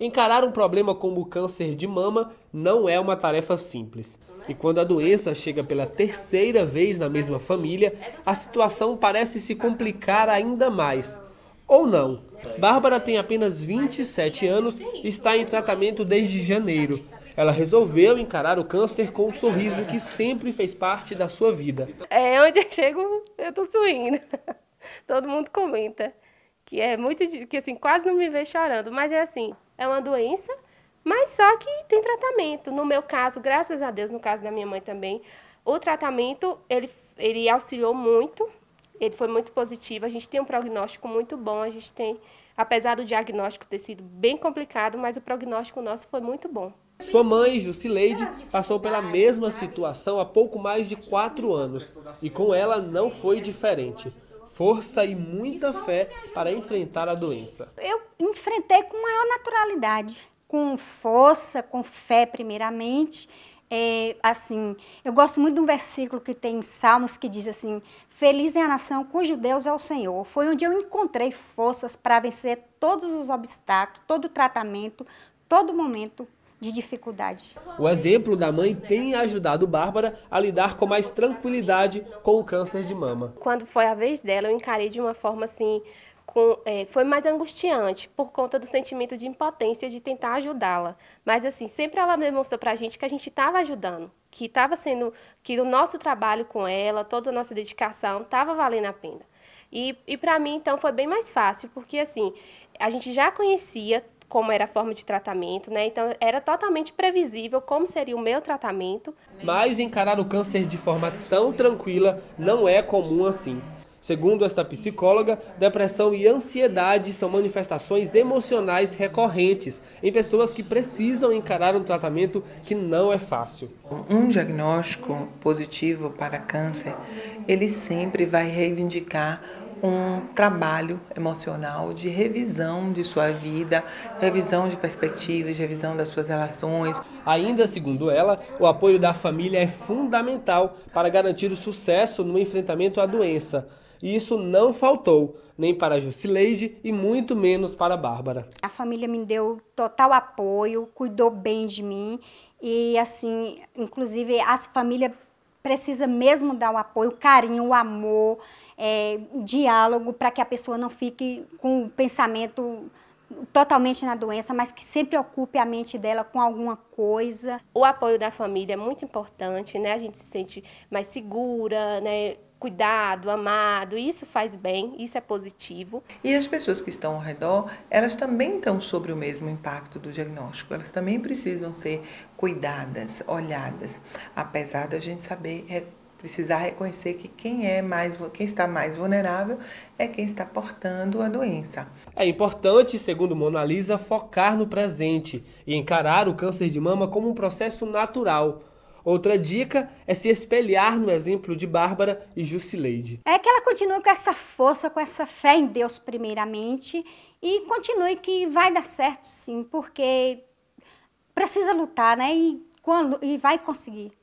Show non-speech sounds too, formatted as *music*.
Encarar um problema como o câncer de mama não é uma tarefa simples. E quando a doença chega pela terceira vez na mesma família, a situação parece se complicar ainda mais. Ou não. Bárbara tem apenas 27 anos e está em tratamento desde janeiro. Ela resolveu encarar o câncer com um sorriso que sempre fez parte da sua vida. É, onde eu chego, eu tô sorrindo. *laughs* Todo mundo comenta que é muito que assim, quase não me vê chorando, mas é assim, é uma doença, mas só que tem tratamento. No meu caso, graças a Deus, no caso da minha mãe também, o tratamento ele, ele auxiliou muito, ele foi muito positivo. A gente tem um prognóstico muito bom, a gente tem, apesar do diagnóstico ter sido bem complicado, mas o prognóstico nosso foi muito bom. Sua mãe, Jusileide, passou pela mesma situação há pouco mais de quatro anos e com ela não foi diferente força e muita fé para enfrentar a doença. Eu enfrentei com maior naturalidade, com força, com fé primeiramente. É, assim, eu gosto muito de um versículo que tem em Salmos que diz assim: Feliz é a nação cujo Deus é o Senhor. Foi onde eu encontrei forças para vencer todos os obstáculos, todo o tratamento, todo momento de dificuldade. O exemplo da mãe tem ajudado Bárbara a lidar com mais tranquilidade com o câncer de mama. Quando foi a vez dela, eu encarei de uma forma assim, com, é, foi mais angustiante por conta do sentimento de impotência de tentar ajudá-la. Mas assim, sempre ela demonstrou para a gente que a gente estava ajudando, que estava sendo, que o nosso trabalho com ela, toda a nossa dedicação estava valendo a pena. E, e para mim, então, foi bem mais fácil, porque assim, a gente já conhecia como era a forma de tratamento, né? Então era totalmente previsível como seria o meu tratamento. Mas encarar o câncer de forma tão tranquila não é comum assim. Segundo esta psicóloga, depressão e ansiedade são manifestações emocionais recorrentes em pessoas que precisam encarar um tratamento que não é fácil. Um diagnóstico positivo para câncer, ele sempre vai reivindicar um trabalho emocional de revisão de sua vida, revisão de perspectivas, revisão das suas relações. Ainda segundo ela, o apoio da família é fundamental para garantir o sucesso no enfrentamento à doença. E isso não faltou, nem para a Jusileide e muito menos para a Bárbara. A família me deu total apoio, cuidou bem de mim e assim, inclusive a família precisa mesmo dar o apoio, o carinho, o amor é, diálogo para que a pessoa não fique com o pensamento totalmente na doença, mas que sempre ocupe a mente dela com alguma coisa. O apoio da família é muito importante, né? A gente se sente mais segura, né? Cuidado, amado, isso faz bem, isso é positivo. E as pessoas que estão ao redor, elas também estão sobre o mesmo impacto do diagnóstico, elas também precisam ser cuidadas, olhadas, apesar da gente saber precisar reconhecer que quem é mais, quem está mais vulnerável é quem está portando a doença. É importante, segundo Mona Lisa, focar no presente e encarar o câncer de mama como um processo natural. Outra dica é se espelhar no exemplo de Bárbara e Jusileide. É que ela continue com essa força, com essa fé em Deus primeiramente e continue que vai dar certo sim, porque precisa lutar, né? E, quando, e vai conseguir.